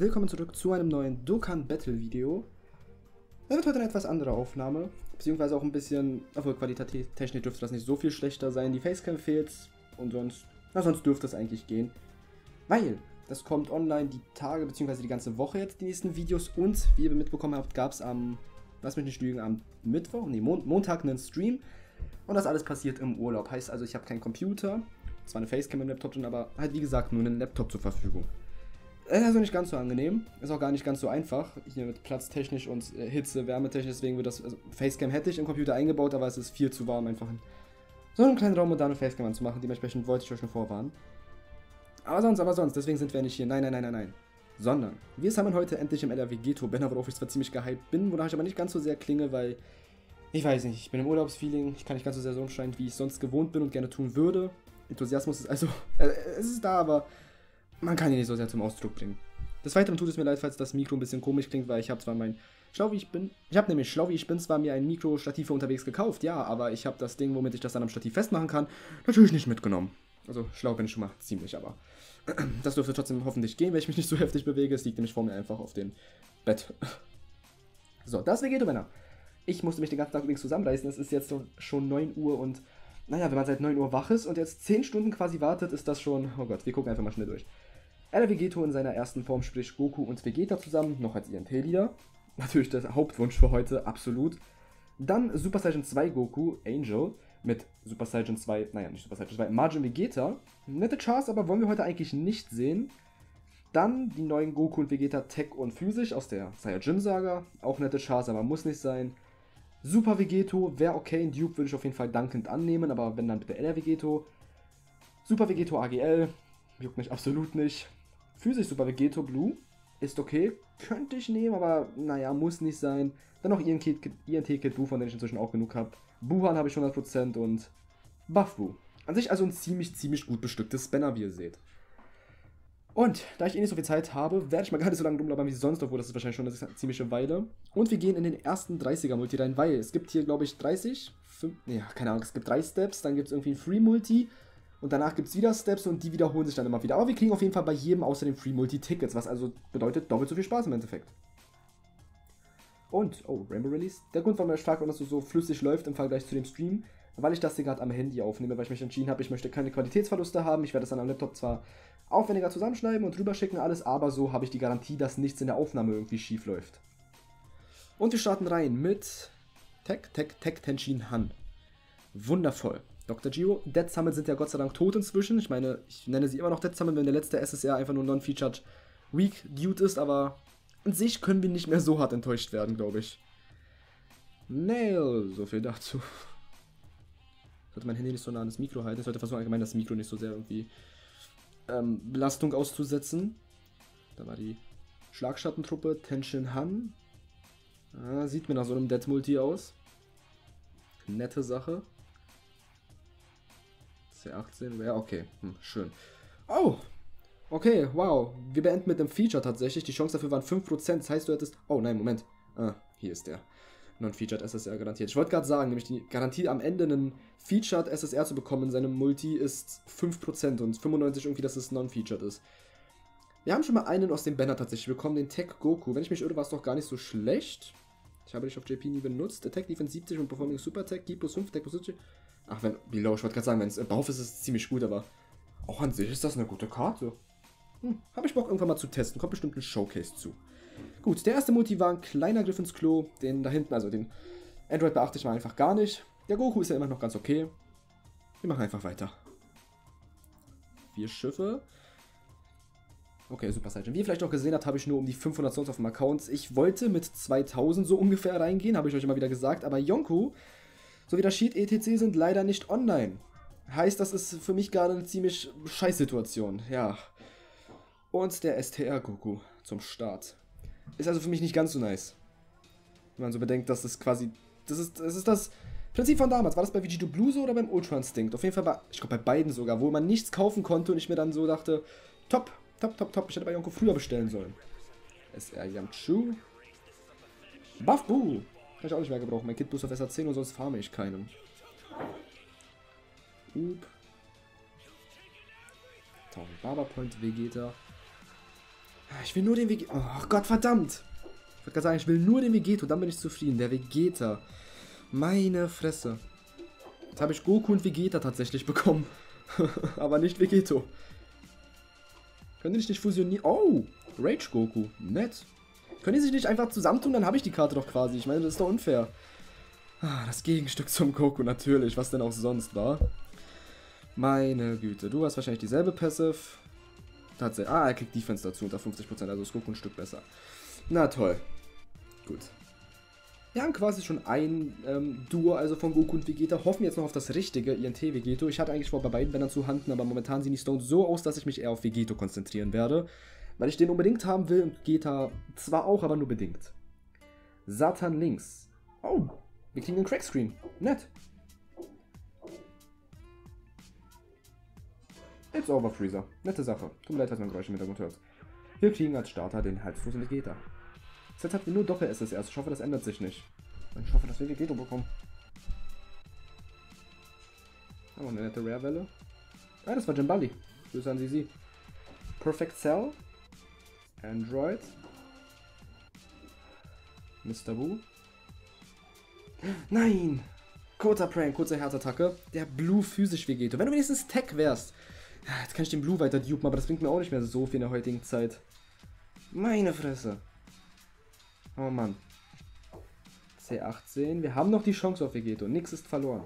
Willkommen zurück zu einem neuen Dokkan Battle Video. Das wird heute eine etwas andere Aufnahme, beziehungsweise auch ein bisschen, obwohl qualitätstechnisch dürfte das nicht so viel schlechter sein. Die Facecam fehlt und sonst, na sonst dürfte es eigentlich gehen. Weil, das kommt online die Tage, beziehungsweise die ganze Woche jetzt, die nächsten Videos und, wie ihr mitbekommen habt, gab es am, lass mich nicht lügen, am Mittwoch, nee, Mon Montag einen Stream und das alles passiert im Urlaub. Heißt also, ich habe keinen Computer, zwar eine Facecam im Laptop drin, aber halt wie gesagt nur einen Laptop zur Verfügung. Ist also nicht ganz so angenehm. Ist auch gar nicht ganz so einfach. Hier mit platztechnisch und äh, Hitze, Wärmetechnisch. Deswegen wird das. Also Facecam hätte ich im Computer eingebaut, aber es ist viel zu warm, einfach in so einem kleinen Raum moderne Facecam anzumachen. Dementsprechend wollte ich euch schon vorwarnen. Aber sonst, aber sonst. Deswegen sind wir nicht hier. Nein, nein, nein, nein, nein. Sondern wir sammeln heute endlich im LRW Ghetto Banner, worauf ich zwar ziemlich gehypt bin, wonach ich aber nicht ganz so sehr klinge, weil. Ich weiß nicht, ich bin im Urlaubsfeeling, ich kann nicht ganz so sehr so umscheinen, wie ich sonst gewohnt bin und gerne tun würde. Enthusiasmus ist also, äh, es ist da, aber man kann ihn nicht so sehr zum Ausdruck bringen. Des Weiteren tut es mir leid, falls das Mikro ein bisschen komisch klingt, weil ich habe zwar mein, schlau wie ich bin, ich habe nämlich, schlau wie ich bin, zwar mir ein Mikrostativ für unterwegs gekauft, ja, aber ich habe das Ding, womit ich das dann am Stativ festmachen kann, natürlich nicht mitgenommen. Also schlau bin ich schon mal ziemlich, aber das dürfte trotzdem hoffentlich gehen, wenn ich mich nicht so heftig bewege. Es liegt nämlich vor mir einfach auf dem Bett. So, das Vegeto Männer. Ich musste mich den ganzen Tag übrigens zusammenreißen. Es ist jetzt schon 9 Uhr und naja, wenn man seit 9 Uhr wach ist und jetzt 10 Stunden quasi wartet, ist das schon. Oh Gott, wir gucken einfach mal schnell durch. LR Vegeto in seiner ersten Form, sprich Goku und Vegeta zusammen, noch als INT-Leader. Natürlich der Hauptwunsch für heute, absolut. Dann Super Saiyan 2 Goku, Angel, mit Super Saiyan 2, naja, nicht Super Saiyan 2, Majin Vegeta. Nette Chars, aber wollen wir heute eigentlich nicht sehen. Dann die neuen Goku und Vegeta Tech und Physisch aus der Saiyajin-Saga. Auch nette Chars, aber muss nicht sein. Super Vegeto wäre okay, in Duke würde ich auf jeden Fall dankend annehmen, aber wenn dann bitte LR Vegeto. Super Vegeto AGL, juckt mich absolut nicht. Physisch Super Vegeto Blue ist okay, könnte ich nehmen, aber naja, muss nicht sein. Dann noch INT Kid, INT Kid Buu, von dem ich inzwischen auch genug habe. Buhan habe ich 100% und Buff Buu. An sich also ein ziemlich, ziemlich gut bestücktes Banner, wie ihr seht. Und da ich eh nicht so viel Zeit habe, werde ich mal gar nicht so lange rumlabern wie sonst, obwohl das ist wahrscheinlich schon eine ziemliche Weile. Und wir gehen in den ersten 30er-Multi rein, weil es gibt hier, glaube ich, 30, 5, nee, keine Ahnung, es gibt drei Steps, dann gibt es irgendwie ein Free-Multi und danach gibt es wieder Steps und die wiederholen sich dann immer wieder. Aber wir kriegen auf jeden Fall bei jedem außer dem Free-Multi Tickets, was also bedeutet doppelt so viel Spaß im Endeffekt. Und, oh, Rainbow Release. Der Grund, warum ich frage, warum das so flüssig läuft im Vergleich zu dem Stream, weil ich das hier gerade am Handy aufnehme, weil ich mich entschieden habe, ich möchte keine Qualitätsverluste haben. Ich werde das dann am Laptop zwar aufwendiger zusammenschneiden und rüberschicken alles, aber so habe ich die Garantie, dass nichts in der Aufnahme irgendwie schief läuft. Und wir starten rein mit Tech, Tech, Tech Tenshin Han. Wundervoll. Dr. Giro, Dead Summit sind ja Gott sei Dank tot inzwischen. Ich meine, ich nenne sie immer noch Dead Summit, wenn der letzte SSR einfach nur Non-Featured Weak Dude ist, aber an sich können wir nicht mehr so hart enttäuscht werden, glaube ich. Nail, so viel dazu. Sollte mein Handy nicht so nah an das Mikro halten. Ich sollte versuchen, allgemein das Mikro nicht so sehr irgendwie ähm, Belastung auszusetzen. Da war die Schlagschattentruppe Tenshin Han. Ah, sieht mir nach so einem Dead Multi aus. Nette Sache. C18, ja, okay, hm, schön. Oh, okay, wow. Wir beenden mit dem Feature tatsächlich. Die Chance dafür waren 5%. Das heißt, du hättest. Oh nein, Moment. Ah, hier ist der. Non-Featured SSR garantiert. Ich wollte gerade sagen, nämlich die Garantie am Ende einen Featured SSR zu bekommen in seinem Multi ist 5% und 95 irgendwie, dass es Non-Featured ist. Wir haben schon mal einen aus dem Banner tatsächlich bekommen, den Tech Goku. Wenn ich mich irre, war es doch gar nicht so schlecht. Ich habe dich auf JP nie benutzt. Attack Defense 70 und Performing Super Attack, G plus 5, Attack plus 70. Ach, wenn, below, ich wollte gerade sagen, wenn es Bauf ist, ist es ziemlich gut, aber auch an sich ist das eine gute Karte. Hm, habe ich Bock irgendwann mal zu testen. Kommt bestimmt ein Showcase zu. Gut, der erste Multi war ein kleiner Griff ins Klo. Den da hinten, also den Android beachte ich mal einfach gar nicht. Der Goku ist ja immer noch ganz okay. Wir machen einfach weiter. Vier Schiffe. Okay, Super Saiyan. Wie ihr vielleicht auch gesehen habt, habe ich nur um die 500 Songs auf dem Account. Ich wollte mit 2000 so ungefähr reingehen, habe ich euch immer wieder gesagt. Aber Yonku sowie das Sheet ETC sind leider nicht online. Heißt, das ist für mich gerade eine ziemlich scheiß Situation. Ja. Und der STR Goku zum Start. Ist also für mich nicht ganz so nice. Wenn man so bedenkt, dass das quasi. Das ist das, ist das Prinzip von damals. War das bei Vegito Blue so oder beim Ultra Instinct? Auf jeden Fall war. Ich glaube bei beiden sogar, wo man nichts kaufen konnte und ich mir dann so dachte, top, Top, top, top. Ich hätte bei Yonko früher bestellen sollen. SR Yamchu. Buff Boo. Kann ich auch nicht mehr gebrauchen. Mein Kit Boost auf SR10 und sonst farme ich keinen. Up. 1000 Barber Point Vegeta. Ich will nur den Vegeta. Oh Gott, verdammt. Ich wollte gerade sagen, ich will nur den Vegeto, dann bin ich zufrieden. Der Vegeta. Meine Fresse. Jetzt habe ich Goku und Vegeta tatsächlich bekommen. Aber nicht Vegeto. Können die nicht fusionieren? Oh, Rage Goku. Nett. Können die sich nicht einfach zusammentun? Dann habe ich die Karte doch quasi. Ich meine, das ist doch unfair. Ah, das Gegenstück zum Goku, natürlich. Was denn auch sonst war. Meine Güte. Du hast wahrscheinlich dieselbe Passive. Tatsächlich. Ah, er kriegt Defense dazu unter 50%. Also ist Goku ein Stück besser. Na toll. Gut. Wir haben quasi schon ein ähm, Duo, also von Goku und Vegeta. Hoffen jetzt noch auf das richtige INT Vegeto. Ich hatte eigentlich vor, bei beiden Bändern zu handen, aber momentan sehen die Stones so aus, dass ich mich eher auf Vegeto konzentrieren werde. Weil ich den unbedingt haben will und Vegeta zwar auch, aber nur bedingt. Satan links. Oh, wir kriegen einen Crackscreen. Nett. It's over, Freezer. Nette Sache. Tut mir leid, dass man Geräusche im Hintergrund hört. Wir kriegen als Starter den halslosen Vegeta. Jetzt hatten wir nur Doppel-SSRs. Ich hoffe, das ändert sich nicht. Ich hoffe, dass wir Vegeto bekommen. Oh, eine nette Rare-Welle. Ah, das war Jimbali. Grüße an Sie. Perfect Cell. Android. Mr. Wu. Nein! Kurzer Prank, kurze Herzattacke. Der Blue physisch Vegeto. Wenn du wenigstens Tech wärst. Jetzt kann ich den Blue weiter dupen, aber das bringt mir auch nicht mehr so viel in der heutigen Zeit. Meine Fresse. Oh Mann. C18. Wir haben noch die Chance auf Vegeto. Nix ist verloren.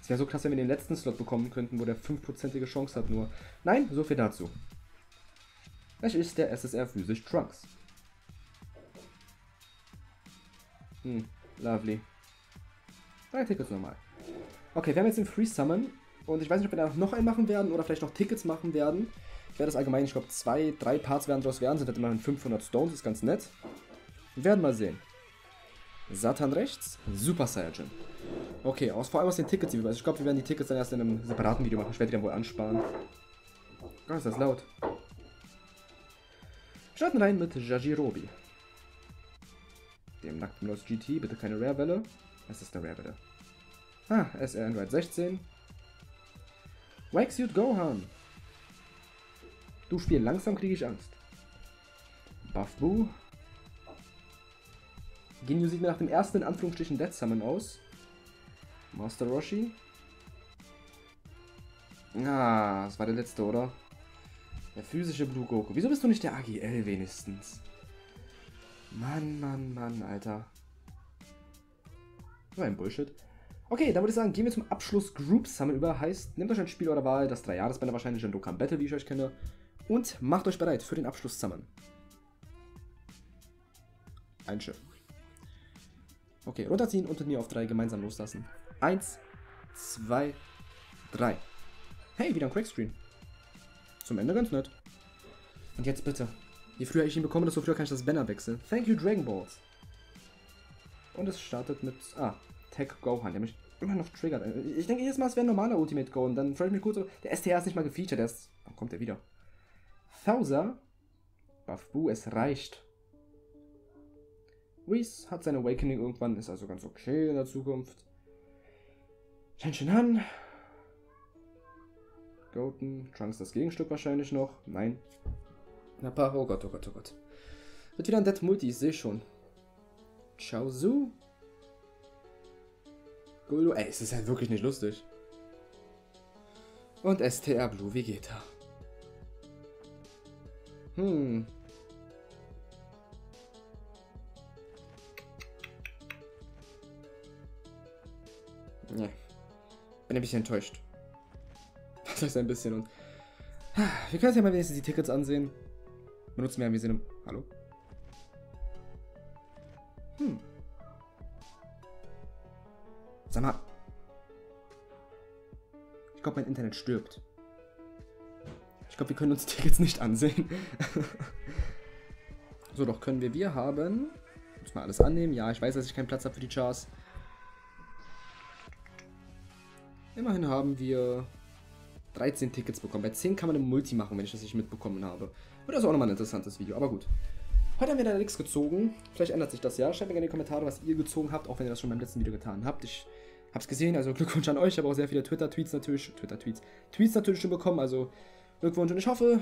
Es wäre so klasse, wenn wir den letzten Slot bekommen könnten, wo der 5%ige Chance hat nur. Nein, so viel dazu. Es ist der SSR physisch Trunks. Hm, lovely. Drei Tickets nochmal. Okay, wir haben jetzt den Free Summon. Und ich weiß nicht, ob wir da noch einen machen werden oder vielleicht noch Tickets machen werden. Ich werde das allgemein, ich glaube, zwei, drei Parts werden daraus werden. Sind halt immerhin 500 Stones, ist ganz nett. Wir werden mal sehen. Satan rechts, Super Saiyajin. Okay, aus, vor allem aus den Tickets, die wir Ich glaube, wir werden die Tickets dann erst in einem separaten Video machen. Ich werde die dann wohl ansparen. Oh, ist das laut. Starten rein mit Jajirobi. Dem nackten Los GT, bitte keine Rare-Welle. Es ist eine Rare-Welle. Ah, SR Android 16. Wakesuit Gohan. Du Spiel, langsam kriege ich Angst. Buff Boo. Ginyu sieht mir nach dem ersten in Anführungsstrichen Dead Summon aus. Master Roshi. Ah, das war der letzte, oder? Der physische Blue Goku. Wieso bist du nicht der AGL wenigstens? Mann, Mann, Mann, Alter. So ein Bullshit. Okay, dann würde ich sagen, gehen wir zum Abschluss Group Summon über. Heißt, nehmt euch ein Spiel eurer Wahl, das 3 Jahresbänder wahrscheinlich in Dokkan Battle, wie ich euch kenne. Und macht euch bereit für den Abschluss Summon. Ein Schiff. Okay, runterziehen und mir auf 3 gemeinsam loslassen. 1, 2, 3. Hey, wieder ein Crackscreen. Zum Ende ganz nett. Und jetzt bitte. Je früher ich ihn bekomme, desto früher kann ich das Banner wechseln. Thank you, Dragon Balls. Und es startet mit. Ah, Tech Gohan, der mich immer noch triggert. Ich denke jedes Mal, es wäre ein normaler Ultimate Go. Und dann freue ich mich kurz. Der STR ist nicht mal gefeatured. Der ist. Wann kommt der wieder? Thouser. Buff Boo, es reicht. Whis hat sein Awakening irgendwann, ist also ganz okay in der Zukunft. Shen Shen Han. Goten. Trunks das Gegenstück wahrscheinlich noch. Nein. Nappa, oh Gott, oh Gott, oh Gott. Wird wieder ein Dead Multi, ich sehe schon. Chaozu. Guldo. Ey, es ist halt wirklich nicht lustig. Und STR Blue Vegeta. Hm. Nee. Bin ein bisschen enttäuscht. Das heißt ein bisschen und. Wir können uns ja mal wenigstens die Tickets ansehen. Benutzen wir ein bisschen im. Hallo? Hm. Sag mal. Ich glaube, mein Internet stirbt. Ich glaube, wir können uns die Tickets nicht ansehen. so, doch können wir. Wir haben. Muss mal alles annehmen. Ja, ich weiß, dass ich keinen Platz habe für die Chars. Immerhin haben wir 13 Tickets bekommen. Bei 10 kann man ein Multi machen, wenn ich das nicht mitbekommen habe. Wird also auch nochmal ein interessantes Video, aber gut. Heute haben wir da nichts gezogen. Vielleicht ändert sich das ja. Schreibt mir gerne in die Kommentare, was ihr gezogen habt, auch wenn ihr das schon beim letzten Video getan habt. Ich hab's gesehen, also Glückwunsch an euch. Ich habe auch sehr viele Twitter-Tweets natürlich, Twitter-Tweets, Tweets natürlich schon bekommen, also Glückwunsch und ich hoffe,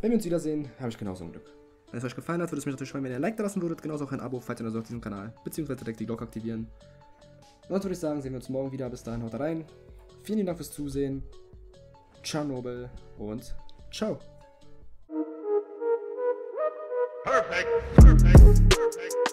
wenn wir uns wiedersehen, habe ich genauso ein Glück. Wenn es euch gefallen hat, würde es mich natürlich freuen, wenn ihr ein Like da lassen würdet, genauso auch ein Abo, falls ihr noch so auf diesem Kanal, beziehungsweise direkt die Glocke aktivieren. Und sonst würde ich sagen, sehen wir uns morgen wieder. Bis dahin, haut rein. Vielen Dank fürs Zusehen. Tschernobyl und ciao. Perfect, perfect, perfect.